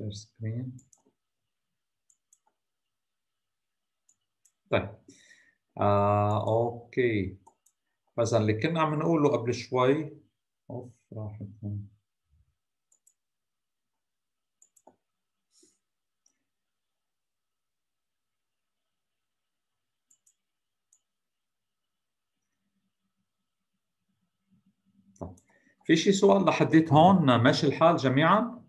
share screen طيب آه okay مثلا اللي كنا عم نقوله قبل شوي oof راحت هون طيب. في شي سؤال لحديت هون ماشي الحال جميعا؟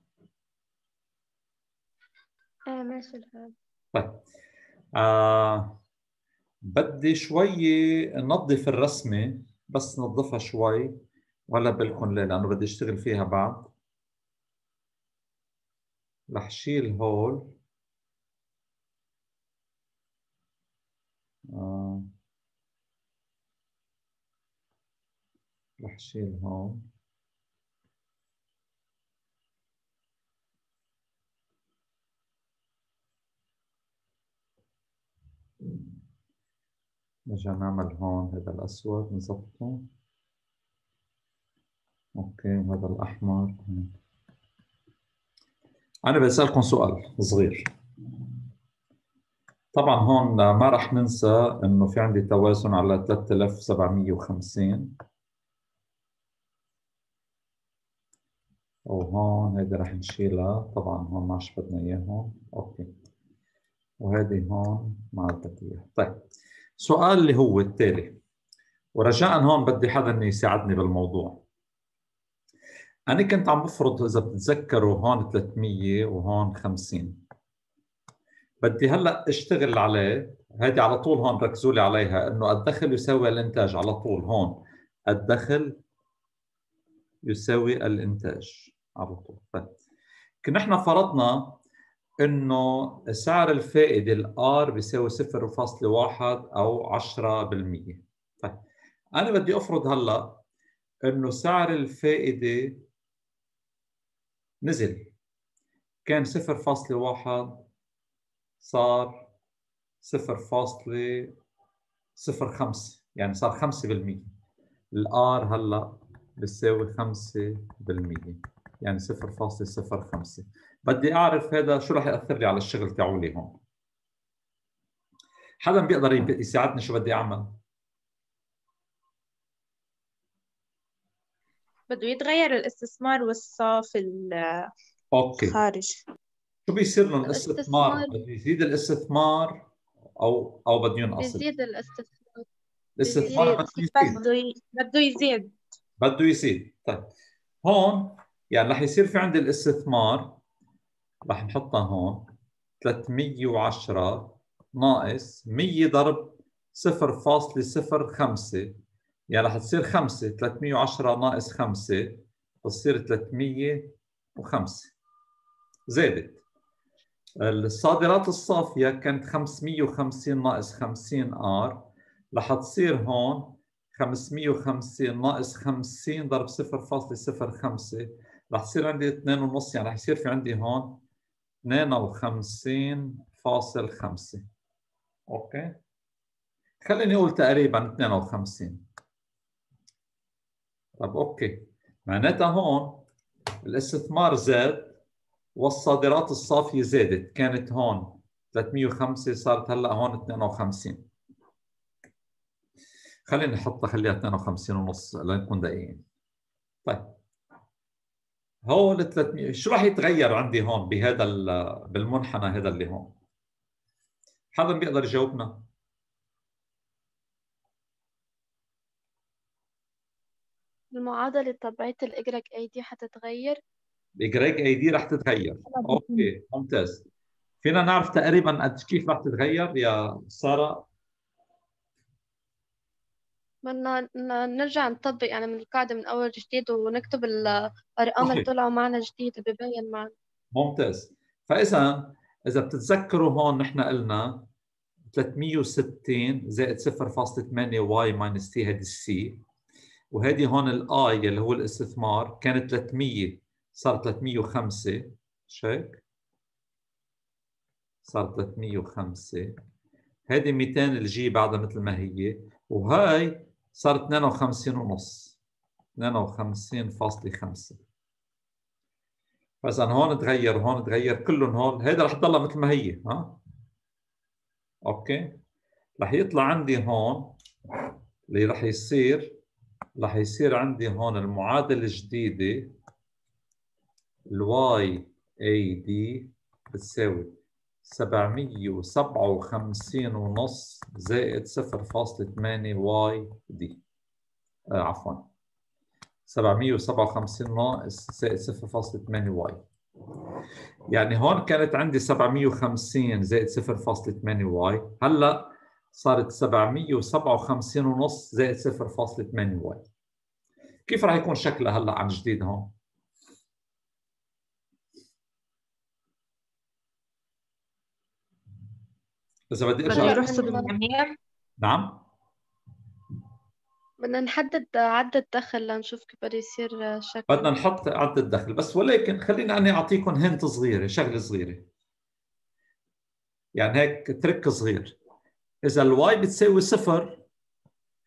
إيه ماشي الحال. طيب. آه بدي شوي نظف الرسمة بس نظفها شوي ولا بالكم ليه لأنه بدي أشتغل فيها بعد. رح شيل هول. آه. رح شيل هون نرجع نعمل هون هذا الأسود نظبطه أوكي وهذا الأحمر. أنا بسألكم سؤال صغير. طبعا هون ما راح ننسى إنه في عندي توازن على 3750 وهون هيدي راح نشيلها. طبعا هون ما بدنا اياهم أوكي. وهذه هون بدي إياها. طيب سؤال اللي هو التالي. ورجاء هون بدي حدا يساعدني بالموضوع. أنا كنت عم بفرض إذا بتتذكروا هون 300 وهون 50 بدي هلأ أشتغل عليه. هذه على طول هون ركزوا لي عليها إنه الدخل يساوي الإنتاج. على طول هون. الدخل يساوي الإنتاج. على طول. طيب إحنا فرضنا إنه سعر الفائدة الار بيساوي 0.1 أو 10% طيب أنا بدي أفرض هلأ إنه سعر الفائدة نزل. كان 0.1 صار 0.05 يعني صار 5% الار هلأ بتساوي 5% يعني 0.05 بدي أعرف هذا شو رح يأثر لي على الشغل تاعولي هون. حدا بيقدر يساعدني شو بدي أعمل؟ بده يتغير الاستثمار والصافي أوكي. الخارج. شو بيصير لهم الاستثمار بده يزيد الاستثمار أو أو بده ينقص؟ بيزيد الاستثمار. الاستثمار بده بده يزيد. بده يزيد. طيب. هون يعني رح يصير في عندي الاستثمار. رح نحطها هون. 310 ناقص 100 ضرب 0.05 يعني رح تصير 5 310 ناقص 5 بتصير 305 زادت الصادرات الصافية كانت 550 ناقص 50 آر. رح تصير هون 550 ناقص 50 ضرب 0.05 رح تصير عندي 2.5 يعني رح يصير في عندي هون 52.5 okay؟ خليني أقول تقريبا 52 طب okay. معناتها هون الاستثمار زاد والصادرات الصافية زادت. كانت هون 305 صارت هلأ هون 52 خليني نحطها خليها 52 ونص لنكون دقيقين. طيب. هون 300 شو راح يتغير عندي هون بهذا بالمنحنى هذا اللي هون؟ حدا بيقدر يجاوبنا؟ المعادلة تبعت الإجريك أي دي حتتغير؟ الإجريك أي دي رح تتغير. أوكي ممتاز. فينا نعرف تقريبا قد كيف رح تتغير يا سارة؟ بدنا نرجع نطبق يعني من القاعدة من أول جديد ونكتب الأرقام اللي طلعوا معنا جديد ببين معنا. ممتاز. فإذا إذا بتتذكروا هون نحن قلنا 360 زائد 0.8 Y minus T هذه ال C. وهذه هون ال I اللي هو الاستثمار كانت 300 صار 305 مش هيك؟ صار 305 هذه 200 ال G بعدها مثل ما هي. وهاي صار 52 ونص. 52.5 فاذا هون تغير وهون تغير كلهم هون. هيدا رح تضلها مثل ما هي ها؟ okay. رح يطلع عندي هون اللي رح يصير رح يصير عندي هون المعادلة الجديدة ال YAD بتساوي 757 ونص زائد 0.8 YD. آه عفوا. 757 ناقص زائد 0.8 Y. يعني هون كانت عندي 750 زائد 0.8 Y. هلأ صارت 757 ونص زائد 0.8 Y. كيف راح يكون شكلها هلأ عن جديد هون؟ اذا بدي ارجع يروح الجميع. نعم. بدنا نحدد عد الدخل لنشوف كيف بده يصير شكل. بدنا نحط عد الدخل بس ولكن خليني أني أعطيكم hint صغيرة شغلة صغيرة. يعني هيك trick صغير. إذا ال Y بتساوي صفر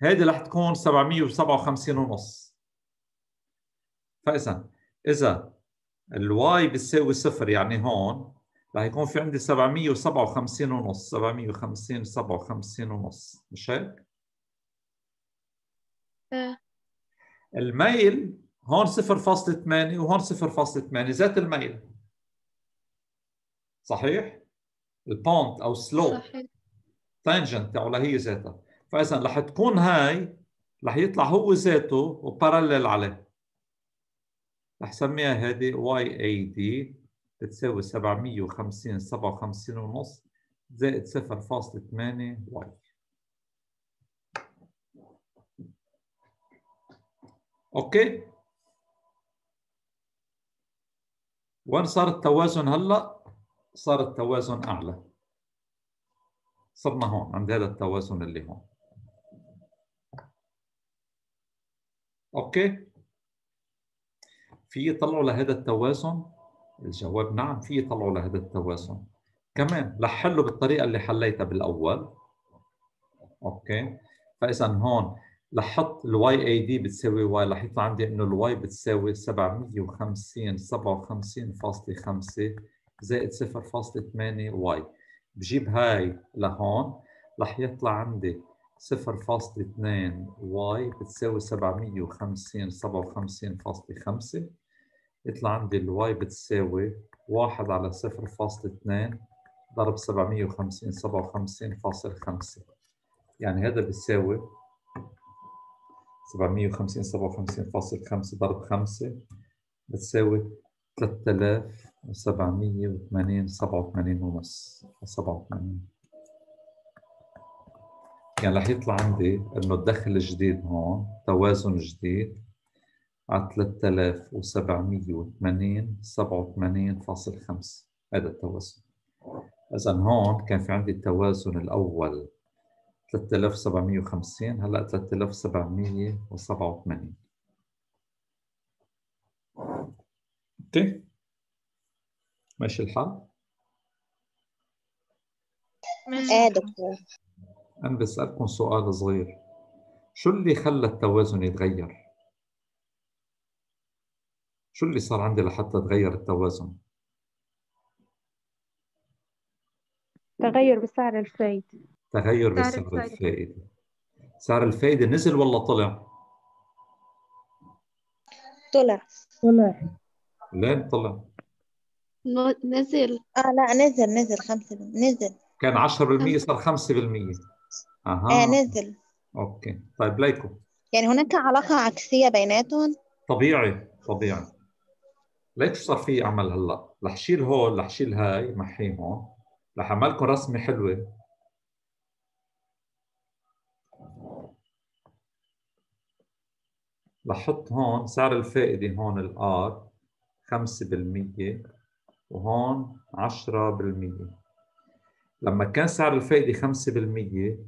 هيدي رح تكون 757 ونص. فإذا إذا ال Y بتساوي صفر يعني هون رح يكون في عندي 757 ونص 750 57 ونص مش هيك؟ إيه. الميل هون 0.8 وهون 0.8 ذات الميل. صحيح؟ ال point أو slope صحيح. tangent تاعه هي ذاتها فإذا رح تكون هاي رح يطلع هو ذاته و parallel عليه. رح سميها هذه YAD بتساوي 750 57 ونص زائد 0.8 Y. okay؟ وين صار التوازن هلا؟ صار التوازن أعلى. صرنا هون عند هذا التوازن اللي هون. okay؟ في يطلعوا لهذا التوازن؟ الجواب نعم في يطلعوا لهذا التوازن كمان حله بالطريقة اللي حليتها بالأول. okay. فاذا هون لحط ال YAD بتساوي Y رح يطلع عندي إنه ال Y بتساوي 750 57.5 زائد 0.8 Y بجيب هاي لهون رح يطلع عندي 0.2 Y بتساوي 750 57.5 يطلع عندي ال Y بتساوي 1 على 0.2 ضرب 750 57.5 يعني هذا بيساوي 750 57.5 ضرب 5 بتساوي 3780 87 ونص. 87 يعني رح يطلع عندي إنه الدخل الجديد هون توازن جديد. على 3780 87.5 هذا التوازن. إذا هون كان في عندي التوازن الأول. 3750 هلأ 3787 أوكي؟ ماشي الحال؟ إيه دكتور. أنا بسألكم سؤال صغير. شو اللي خلى التوازن يتغير؟ شو اللي صار عندي لحتى تغير التوازن؟ تغير بسعر الفايدة. تغير سعر بسعر. الفائدة سعر الفائدة نزل ولا طلع؟ طلع. طلع. لين طلع؟ ن- نزل. آه لا نزل نزل خمسة نزل. كان 10% صار 5% أها. إيه نزل. أوكي. طيب ليكو. يعني هناك علاقة عكسية بيناتهم؟ طبيعي طبيعي. ليك شو صار في اعمل هلا. رح شيل هول رح شيل هاي محي هون. رح اعمل لكم رسمة حلوة. أحط هون سعر الفائدة هون الآر 5% وهون 10% لما كان سعر الفائدة 5%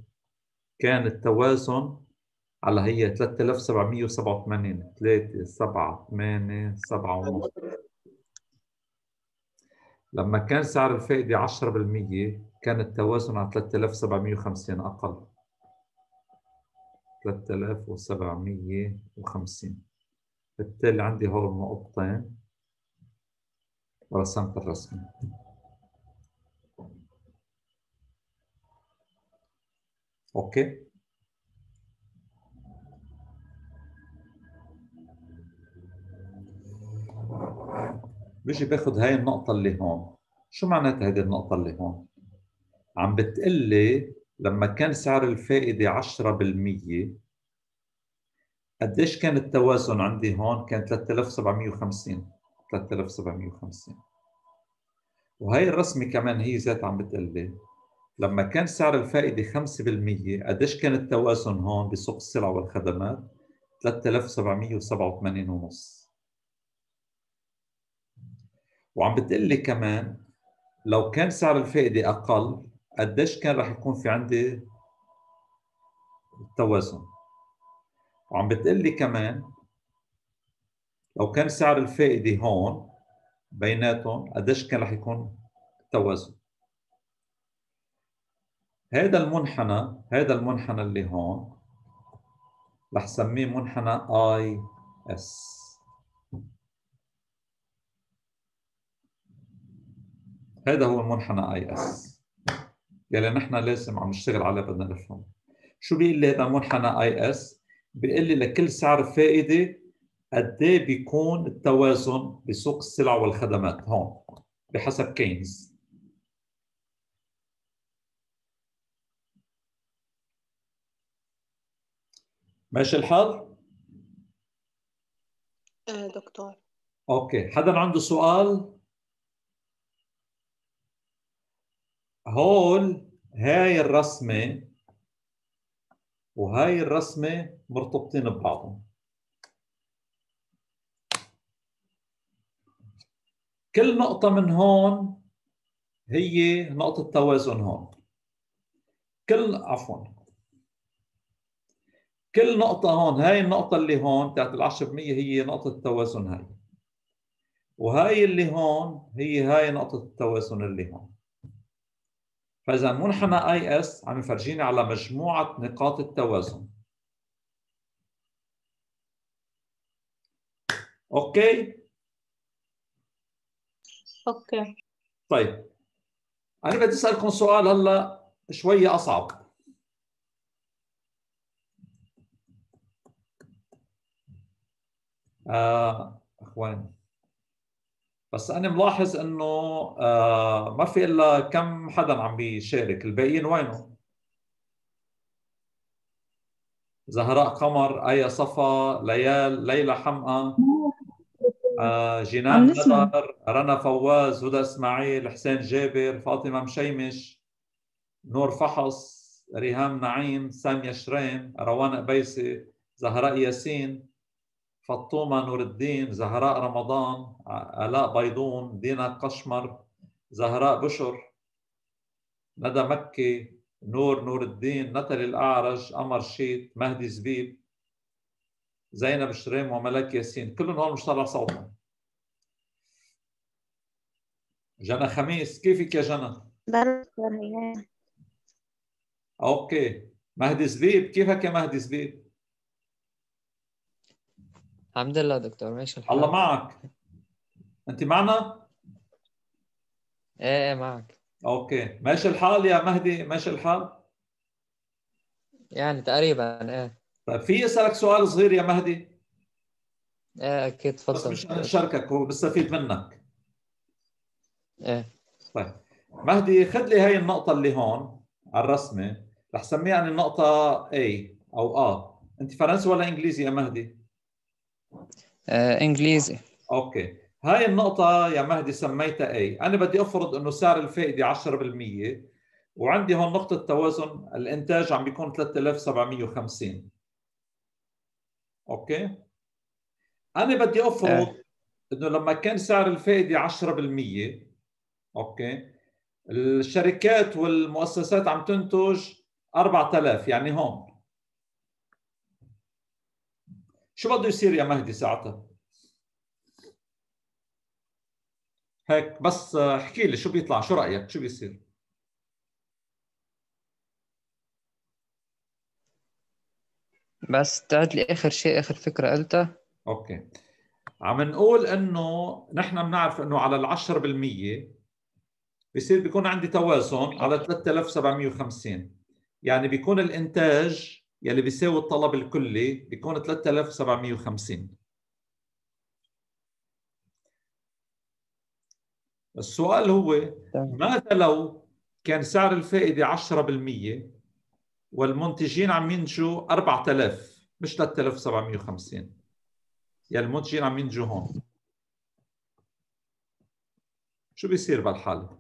كان التوازن على هي 3787 3 7 8 7 ونص. لما كان سعر الفائدة 10% كان التوازن على 3750 أقل. 3750 بالتالي عندي هون نقطتين. ورسمت الرسمة أوكي؟ بيجي باخذ هاي النقطة اللي هون شو معناتها هذه النقطة اللي هون؟ عم بتقلي لما كان سعر الفائدة 10% قديش كان التوازن عندي هون؟ كان 3750 3750 وهي الرسمة كمان هي ذات عم بتقلي لما كان سعر الفائدة 5% قديش كان التوازن هون بسوق السلع والخدمات؟ 3787 ونص وعم بتقلي كمان لو كان سعر الفائدة أقل قديش كان رح يكون في عندي التوازن؟ وعم بتقلي كمان لو كان سعر الفائدة هون بيناتهم قديش كان رح يكون التوازن؟ هذا المنحنى هذا المنحنى اللي هون رح سميه منحنى اي S هذا هو المنحنى IS يلي نحن لازم عم نشتغل عليه بدنا نفهم شو بيقول لي هذا منحنى IS بيقول لي لكل سعر فائدة قد إيه بيكون التوازن بسوق السلع والخدمات؟ هون بحسب كينز ماشي الحال؟ آه دكتور. أوكي. حدا عنده سؤال؟ هول هاي الرسمة وهاي الرسمة مرتبطين ببعضهم. كل نقطة من هون هي نقطة توازن هون. كل عفوا. كل نقطة هون هاي النقطة اللي هون تاعت العشرة بالمية هي نقطة التوازن هاي. وهاي اللي هون هي هاي نقطة التوازن اللي هون. فإذا منحنى IS عم يفرجيني على مجموعة نقاط التوازن. okay؟ okay. طيب. أنا بدي أسألكم سؤال هلأ شوية أصعب. آه أخوان. بس أنا ملاحظ إنه آه ما في إلا كم حدا عم بيشارك. الباقيين وينهم زهراء قمر آية صفا ليال ليلى حمقى آه جنان بدر رنا فواز هدى إسماعيل حسين جابر فاطمة مشيمش نور فحص ريهام نعيم سامية شريم روان قبيسي زهراء ياسين. فطومة نور الدين زهراء رمضان آلاء بيضون دينا قشمر زهراء بشر ندى مكي نور نور الدين نتالي الأعرج قمر شيت مهدي زبيب زينب شريم وملك ياسين كلهم هون مش طالع صوتهم جنى خميس كيفك يا جنى؟ okay مهدي زبيب كيفك يا مهدي زبيب؟ الحمد لله دكتور ماشي الحال. الله معك. أنت معنا؟ إيه إيه معك. okay. ماشي الحال يا مهدي؟ ماشي الحال؟ يعني تقريبا إيه. طيب في أسألك سؤال صغير يا مهدي؟ إيه أكيد بس تفضل. مش نشاركك وبستفيد منك. إيه. طيب. مهدي خذ لي هاي النقطة اللي هون على الرسمة رح سميها عن النقطة A أو A. أنت فرنسي ولا إنجليزي يا مهدي؟ آه إنجليزي. أوكي. هاي النقطة يا مهدي سميتها A. أنا بدي أفرض إنه سعر الفائدة 10% وعندي هون نقطة توازن الإنتاج عم بيكون 3750 okay. أنا بدي أفرض إنه لما كان سعر الفائدة 10% okay الشركات والمؤسسات عم تنتج 4000 يعني هون. شو بده يصير يا مهدي ساعتها؟ هيك بس احكي لي شو بيطلع شو رأيك؟ شو بيصير؟ بس تعد لي آخر شيء آخر فكرة قلتها. أوكي. عم نقول إنه نحن بنعرف إنه على ال 10% بصير بيكون عندي توازن على 3750 يعني بيكون الإنتاج يلي بيساوي الطلب الكلي بيكون 3750 السؤال هو. ماذا لو كان سعر الفائدة 10% والمنتجين عم ينتجوا 4000 مش 3750 يعني المنتجين عم ينتجوا هون شو بيصير بهالحالة؟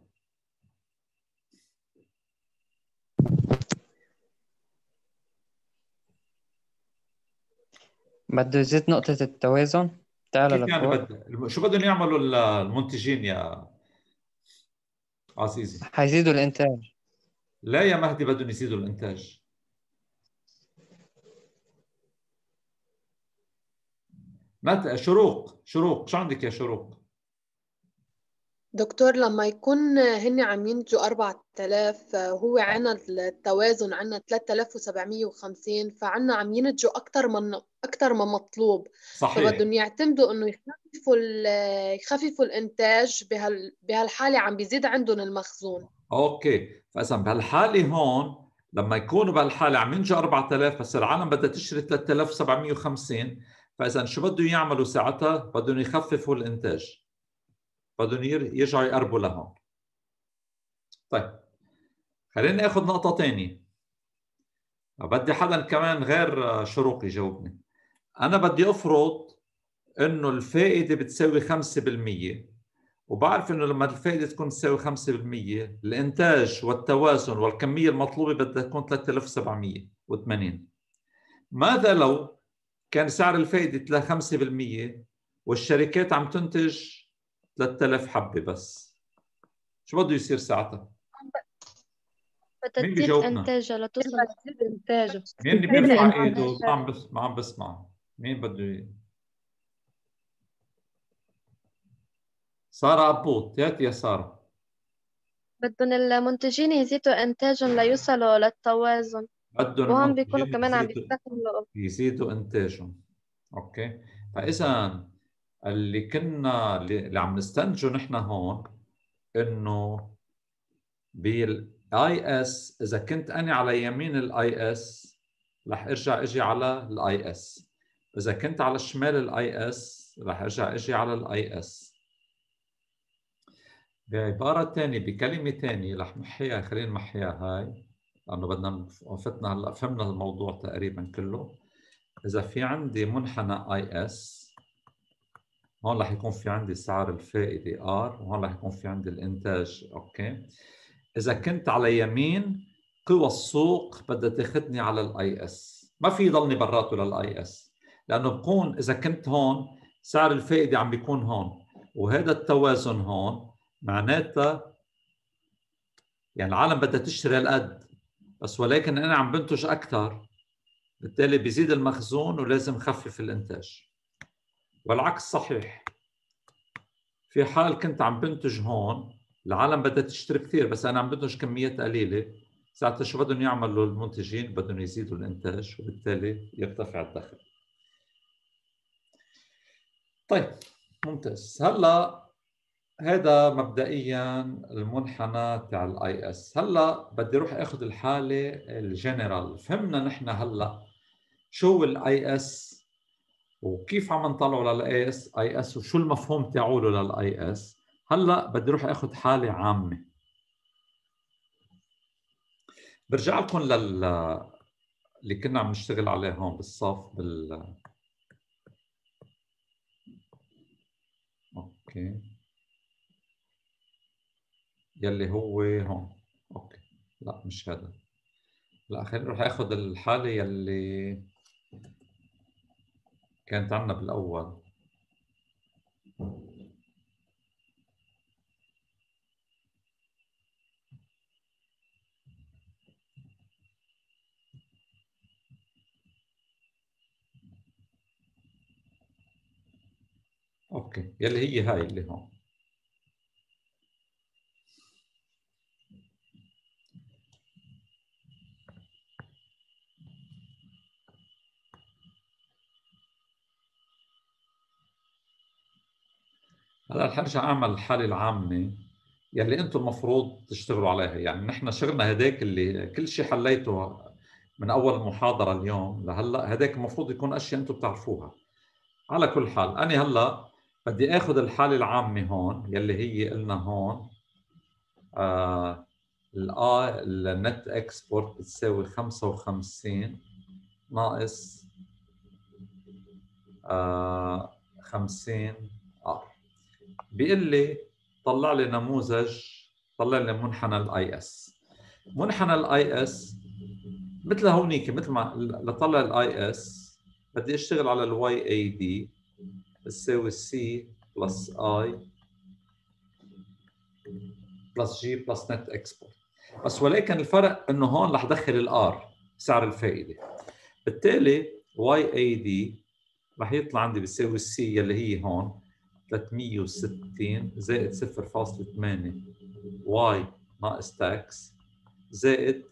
بده يزيد نقطة التوازن؟ تعالى كيف يعني لفوق. بد... شو بدهم يعملوا المنتجين يا عزيزي؟ حيزيدوا الإنتاج. لا يا مهدي بدهم يزيدوا الإنتاج. مت... شروق شروق شو عندك يا شروق؟ دكتور لما يكون هن عم ينتجوا 4000 هو عنا التوازن عنا 3750 فعنا عم ينتجوا أكثر من أكثر ما مطلوب. صحيح. فبدهم يعتمدوا إنه يخففوا يخففوا الإنتاج بهال بهالحالة عم بيزيد عندهم المخزون. أوكي. فإذا بهالحالة هون لما يكونوا بهالحالة عم ينجوا 4000 بس العالم بدها تشتري 3750 فإذا شو بدهم يعملوا ساعتها؟ بدهم يخففوا الإنتاج. بدهم ير- يرجعوا يقربوا لهون طيب خليني ناخذ نقطة ثانية بدي حدا كمان غير شروق يجاوبني. أنا بدي أفرض إنه الفائدة بتساوي 5% وبعرف إنه لما الفائدة تكون تساوي 5% الإنتاج والتوازن والكمية المطلوبة بدها تكون 3780 ماذا لو كان سعر الفائدة 5% والشركات عم تنتج 3000 حبة بس شو بده يصير ساعتها؟ مين بيجاوبنا؟ إنتاجها لتوصل تزيد إنتاجه مين اللي بيرفع. إيده؟ ما عم بس ما عم بسمع مين بده ي... سارة عبود هات يا سارة بدهم المنتجين يزيدوا إنتاجهم ليوصلوا للتوازن بدهم وهون بيكونوا كمان عم بيستكملوا يزيدوا إنتاجهم أوكي فإذا اللي كنا اللي عم نستنتجه نحن هون إنه بال IS إذا كنت أنا على يمين ال IS رح أرجع إجي على ال IS إذا كنت على شمال ال IS رح أرجع إجي على ال IS بعبارة ثانية بكلمة ثانية رح نحيها خلينا نمحيها هاي لأنه بدنا فتنا هلأ فهمنا الموضوع تقريبا كله. إذا في عندي منحنى IS هون رح يكون في عندي سعر الفائدة R وهون رح يكون في عندي الإنتاج okay. إذا كنت على يمين قوى السوق بدها تاخذني على ال IS. ما في يضلني براته لل IS لأنه بكون إذا كنت هون سعر الفائدة عم بيكون هون. وهذا التوازن هون معناتها يعني العالم بدها تشتري هالقد بس ولكن أنا عم بنتج أكثر بالتالي بيزيد المخزون ولازم خفف الإنتاج. والعكس صحيح. في حال كنت عم بنتج هون العالم بدها تشتري كثير بس أنا عم بنتج كميات قليلة. ساعتها شو بدهم يعملوا المنتجين؟ بدهم يزيدوا الإنتاج وبالتالي يرتفع الدخل. طيب ممتاز. هلأ هذا مبدئيا المنحنى تاع ال IS. هلأ بدي أروح آخذ الحالة الجنرال فهمنا نحن هلأ شو ال IS وكيف عم نطلعه لل IS IS وشو المفهوم تاعوله لل IS هلا بدي أروح آخذ حالة عامة. برجع لكم لل اللي كنا عم نشتغل عليه هون بالصف بال okay. يلي هو هون. أوكي. لا مش هذا. لا خلينا نروح آخذ الحالة يلي كانت عندنا بالأول. أوكي يلي هي هاي اللي هون. هلا رح ارجع اعمل الحالة العامة يلي أنتم المفروض تشتغلوا عليها. يعني نحن شغلنا هداك اللي كل شيء حليته من أول محاضره اليوم لهلا هداك المفروض يكون أشياء أنتم بتعرفوها. على كل حال أنا هلا بدي آخذ الحالة العامة هون يلي هي قلنا هون. آه ال net export بتساوي 55 ناقص آه 50 R بيقول لي طلع لي نموذج طلع لي منحنى ال IS منحنى ال IS مثل هونيك مثل ما لطلع ال IS بدي أشتغل على ال Y AD بتساوي C plus I plus G plus net export بس ولكن الفرق إنه هون رح دخل ال R سعر الفائدة. بالتالي Y AD رح يطلع عندي بيساوي ال C يلي هي هون. 360 زائد 0.8 Y ناقص tax زائد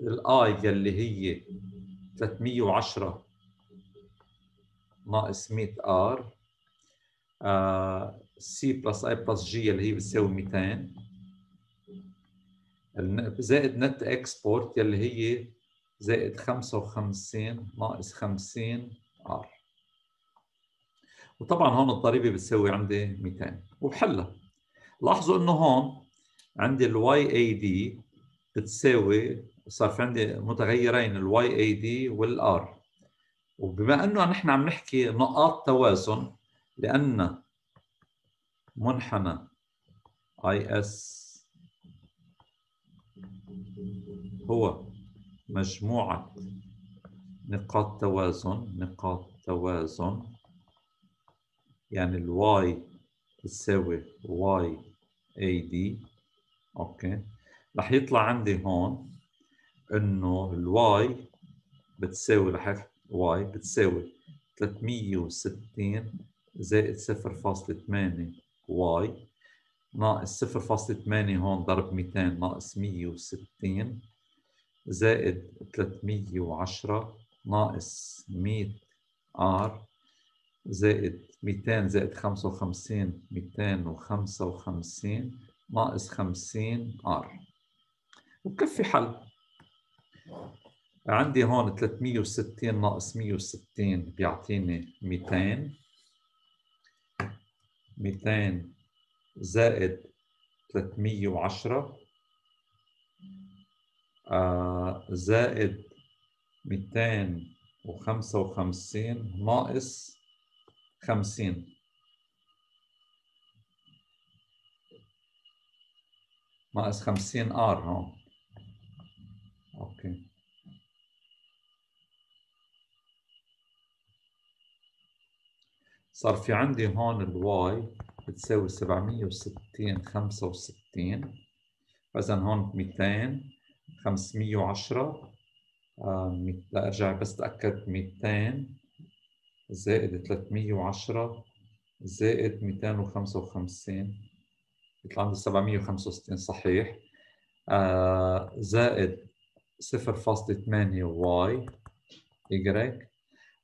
ال I يلي هي 310 ناقص 100 R. C plus I plus G اللي هي بتساوي 200 زائد net export يلي هي زائد 55 ناقص 50 R. وطبعا هون الضريبة بتساوي عندي 200 وبحلها. لاحظوا إنه هون عندي ال Y AD بتساوي صار في عندي متغيرين ال Y AD وال R وبما إنه نحن عم نحكي نقاط توازن لأن منحنى IS هو مجموعة نقاط توازن نقاط توازن. يعني ال Y بتساوي Y AD. Okay. رح يطلع عندي هون إنه ال Y بتساوي رح Y بتساوي 360 زائد 0.8 Y. ناقص 0.8 هون ضرب 200 ناقص 160 زائد 310 ناقص 100 R. زائد 200 زائد 55 255 ناقص 50 R. وبكفي حل. عندي هون 360 ناقص 160 بيعطيني 200 200 زائد 310 آه زائد 255 ناقص 50 ناقص 50 آر هون. أوكي. صار في عندي هون ال Y بتساوي 760 65 فاذا هون 200 510 آه لا أرجع بس أتأكد 200 زائد 310 زائد 255 يطلع عندي 765 صحيح. آه زائد 0.8 Y y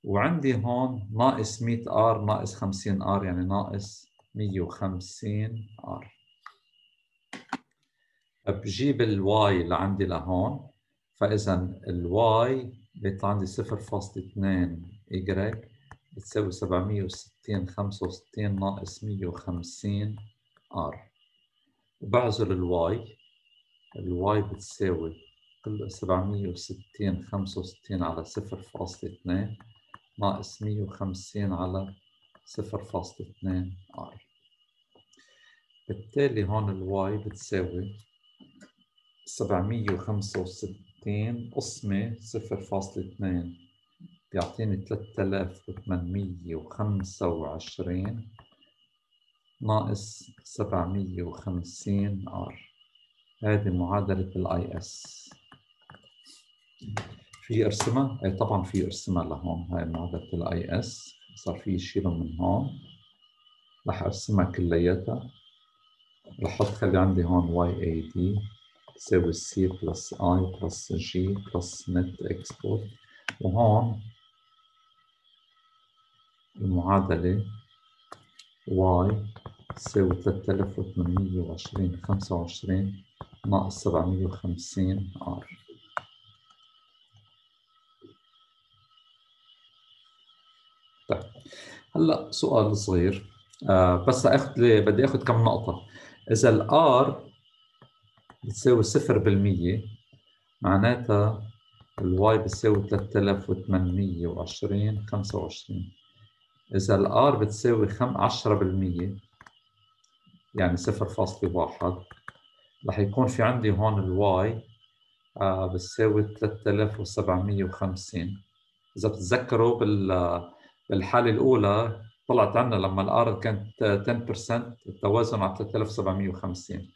وعندي هون ناقص 100 R ناقص 50 R يعني ناقص 150 R. بجيب ال Y اللي عندي لهون. فاذا ال Y بيطلع عندي 0.2 y بتساوي 760 65 ناقص 150 R. وبعزل ال Y ال Y بتساوي 760 65 على 0.2 ناقص 150 على 0.2 R بالتالي هون ال Y بتساوي 765 قسمة 0.2 بيعطيني 3825 ناقص 750 R. هذه معادلة ال IS في ارسمها؟ إيه طبعا في ارسمها لهون. هاي معادلة ال IS صار في شيلهم من هون. رح أرسمها كلياتها. رح أحط خلي عندي هون Y AD تساوي C plus I plus G plus net export وهون المعادلة Y تساوي 3820 25 ناقص 750 R طيب هلأ سؤال صغير. آه بس أخذ لي بدي أخذ كم نقطة. إذا ال R بتساوي 0% معناتها ال Y بتساوي 3820 25 إذا ال R بتساوي 10% يعني 0.1 رح يكون في عندي هون ال Y آه بتساوي 3750 إذا بتتذكروا بال بالحالة الأولى طلعت عنا لما ال R كانت 10% التوازن على 3750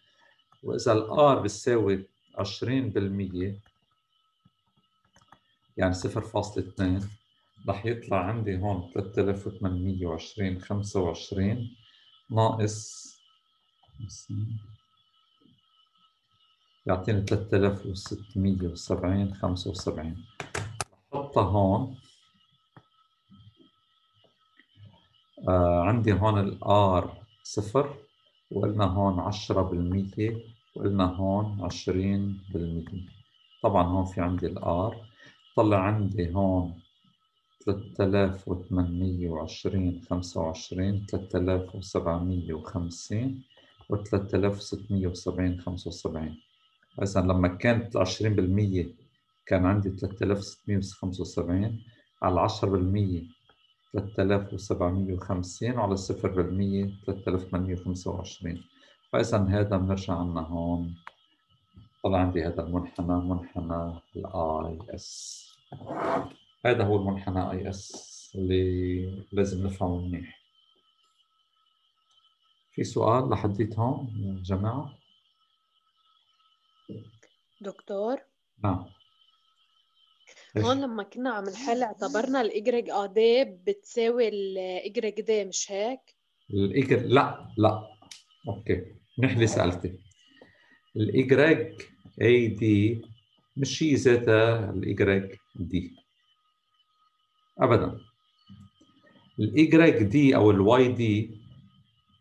وإذا الآر بتساوي 20% يعني 0.2 رح يطلع عندي هون 3820 25 ناقص يعطيني 3670 75 بحطها هون. آه عندي هون الار صفر وقلنا هون 10% وقلنا هون 20% طبعا هون في عندي الار طلع عندي هون 3820 25 3750 و 3670 75 إذا لما كانت 20% كان عندي 3675 على 10% 3750 وعلى 0% 3825 فإذا هذا بنرجع عنا هون. طلع عندي هذا المنحنى منحنى ال IS. هذا هو المنحنى IS اللي لازم نفهمه منيح. في سؤال لحديت هون يا جماعة؟ دكتور؟ نعم؟ هون لما كنا عم نحل اعتبرنا ال i grec AD بتساوي ال i grec D مش هيك؟ ال i gre- لا لا. Okay. منيح اللي سألتي ال i grec AD مش هي ذاتها الإجراج دي ابدا. الإجراج دي أو الواي دي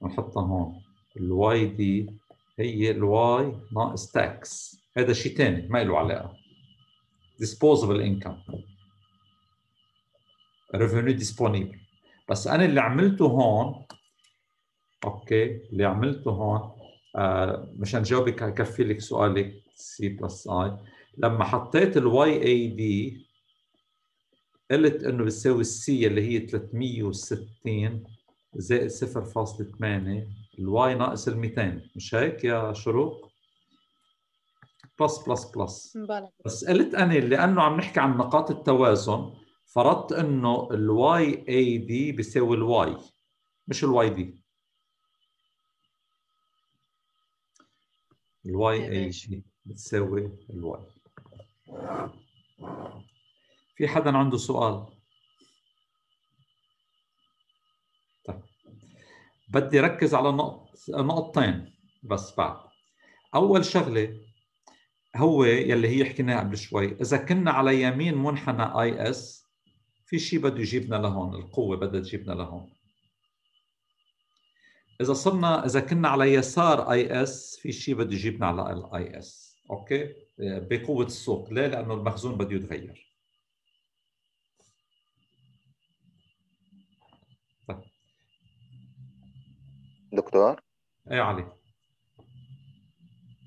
نحطها هون. ال Y D هي ال Y ناقص tax هذا شيء ثاني ما له علاقة. Disposable income. Revenu disponible. بس أنا اللي عملته هون okay اللي عملته هون آه مشان جاوبك كفي لك سؤالك C plus I لما حطيت ال Y AD قلت إنه بتساوي ال C اللي هي 360 زائد 0.8 ال Y ناقص ال 200 مش هيك يا شروق؟ plus plus plus. بس قلت أنا لأنه عم نحكي عن نقاط التوازن فرضت إنه ال Y AD بيساوي ال Y مش ال YD ال Y A. D بتساوي ال Y في حدا عنده سؤال؟ طيب. بدي ركز على نقط نقطتين بس بعد. أول شغلة هو يلي هي حكيناها قبل شوي إذا كنا على يمين منحنى IS في شيء بده يجيبنا لهون القوة بدها تجيبنا لهون. إذا صرنا إذا كنا على يسار IS في شيء بده يجيبنا على ال IS okay؟ بقوة السوق ليه؟ لأنه المخزون بده يتغير. دكتور؟ إيه علي.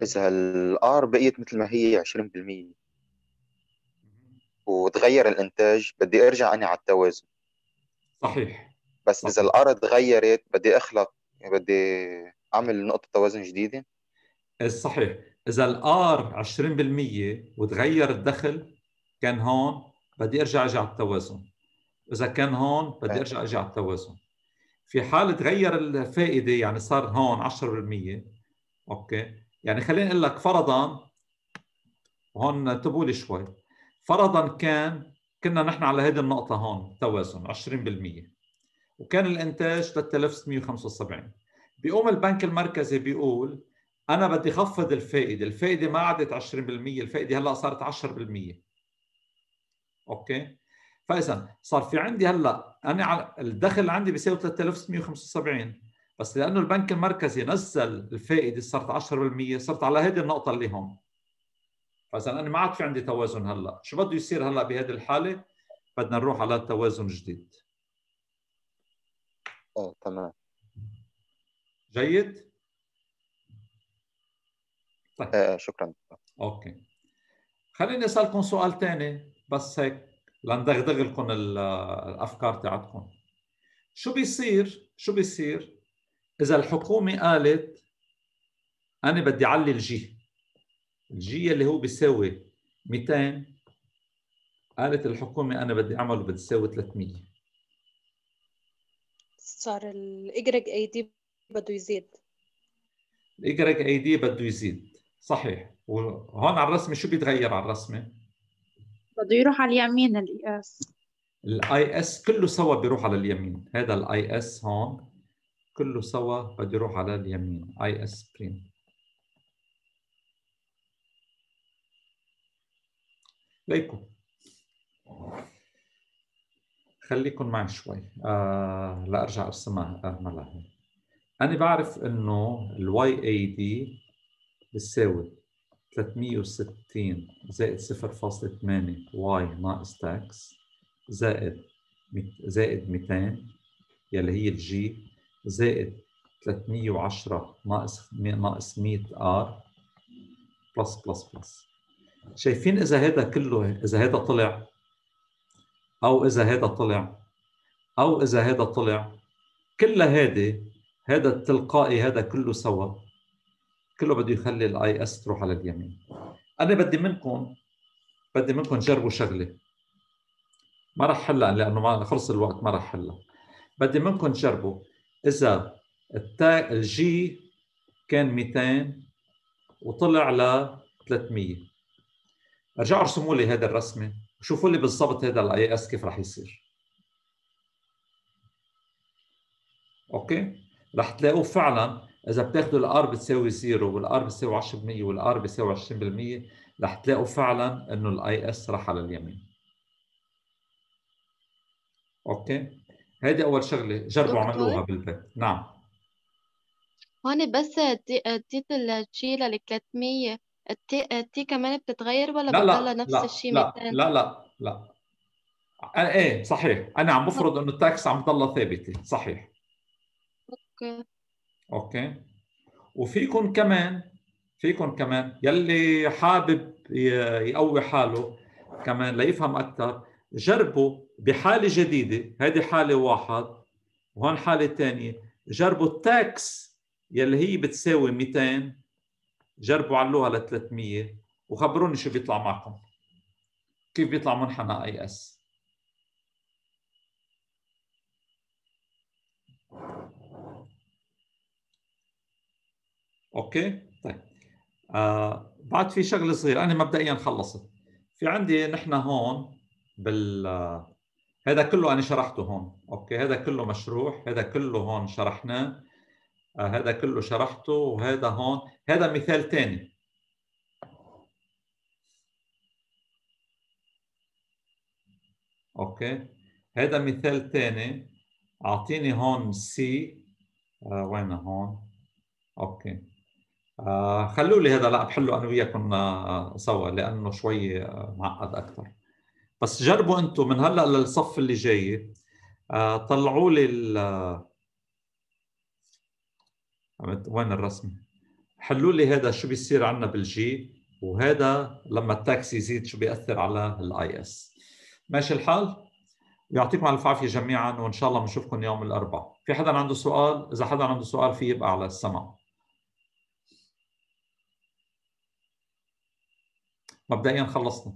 إذا الآر بقيت مثل ما هي 20% وتغير الإنتاج بدي أرجع أنا على التوازن. صحيح. بس إذا الآر تغيرت بدي أخلق بدي أعمل نقطة توازن جديدة. إيه صحيح. إذا الآر 20% وتغير الدخل كان هون بدي أرجع أجي على التوازن. إذا كان هون بدي أي. أرجع أجي على التوازن. في حال تغير الفائدة يعني صار هون 10% أوكي؟ يعني خليني أقول لك فرضا هون انتبهوا لي شوي. فرضا كان كنا نحن على هذه النقطة هون توازن 20% وكان الإنتاج 3675 بيقوم البنك المركزي بيقول أنا بدي خفض الفائدة الفائدة ما عادت 20% الفائدة هلأ صارت 10% أوكي؟ فاذا صار في عندي هلأ أنا على الدخل عندي بيساوي 3675 بس لأنه البنك المركزي نزل الفائدة صارت 10% صرت على هذه النقطة اللي هون. فاذا أنا ما عاد في عندي توازن هلأ. شو بده يصير هلأ بهذه الحالة؟ بدنا نروح على توازن جديد. أه تمام. جيد؟ طيب. آه شكرا. Okay. خليني أسألكم سؤال ثاني بس هيك. لندغدغ لكم الأفكار تاعتكم شو بيصير؟ شو بيصير؟ إذا الحكومة قالت أنا بدي أعلي ال G. ال G اللي هو بيساوي 200 قالت الحكومة أنا بدي اعمله بدي يساوي 300 صار ال aggregate AD بده يزيد. ال aggregate AD بده يزيد. صحيح. وهون على الرسمة شو بيتغير على الرسمة؟ بده يروح على اليمين ال IS. ال IS كله سوا بيروح على اليمين. هذا ال IS هون كله سوا بده يروح على اليمين. IS prime. ليكم خليكم معي شوي. آه لا أرجع أرسمها. اعملها هي أنا بعرف إنه ال Y AD بتساوي 360 زائد 0.8 Y ناقص tax زائد زائد 200 يلي هي ال G زائد 310 ناقص ناقص 100 R plus plus plus. شايفين إذا هذا كله إذا هذا طلع؟ أو إذا هذا طلع؟ أو إذا هذا طلع؟ كل هذه هذا التلقائي هذا كله سوا. كله بده يخلي ال IS تروح على اليمين. أنا بدي منكم بدي منكم تجربوا شغلة. ما راح حلها لأنه ما خلص الوقت ما راح حلها. بدي منكم تجربوا إذا التا ال G كان 200 وطلع ل 300 ارجعوا ارسموا لي هذا الرسمة. وشوفوا لي بالضبط هذا ال IS كيف راح يصير. okay؟ رح تلاقوه فعلا إذا بتاخذوا ال R بتساوي zero وال R بتساوي 10% وال R بتساوي 20% رح تلاقوا فعلا إنه ال IS راح على اليمين. okay؟ هيدي أول شغلة جربوا؟ اعملوها بالبيت. نعم. هون بس اديت ال G لل 300 ال T ال T كمان بتتغير ولا لا لا بتضلها نفس لا الشيء لا 200 لا لا لا. آه، إيه صحيح. أنا عم بفرض إنه ال tax عم تضلها ثابتة. صحيح. okay. أوكي. وفيكم كمان فيكم كمان يلي حابب يقوي حاله كمان ليفهم أكثر جربوا بحالة جديدة هذه حالة واحد وهون حالة ثانية جربوا ال tax يلي هي بتساوي 200 جربوا علوها ل 300 وخبروني شو بيطلع معكم. كيف بيطلع منحنى IS؟ okay؟ طيب. آه بعد في شغله صغيره أنا مبدئيا خلصت. في عندي نحن هون بال هذا كله أنا شرحته هون. okay؟ هذا كله مشروح. هذا كله هون شرحناه. آه هذا كله شرحته. وهذا هون. هذا مثال ثاني okay؟ هذا مثال ثاني أعطيني هون C آه وين هون؟ okay. آه خلوا لي هذا لا بحله أنا وياكم آه سوا لأنه شوي آه معقد أكثر. بس جربوا أنتم من هلأ للصف اللي جاي طلعوا لي ال وين الرسم؟ حلوا لي هذا شو بيصير عندنا بال G وهذا لما ال tax يزيد شو بيأثر على ال IS ماشي الحال؟ يعطيكم ألف عافية جميعا وإن شاء الله بنشوفكم يوم الأربعاء. في حدا عنده سؤال؟ إذا حدا عنده سؤال في يبقى على السمع مبدئيا خلصنا.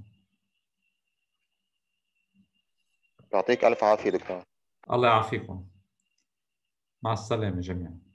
يعطيك ألف عافية دكتور. الله يعافيكم. مع السلامة جميعا.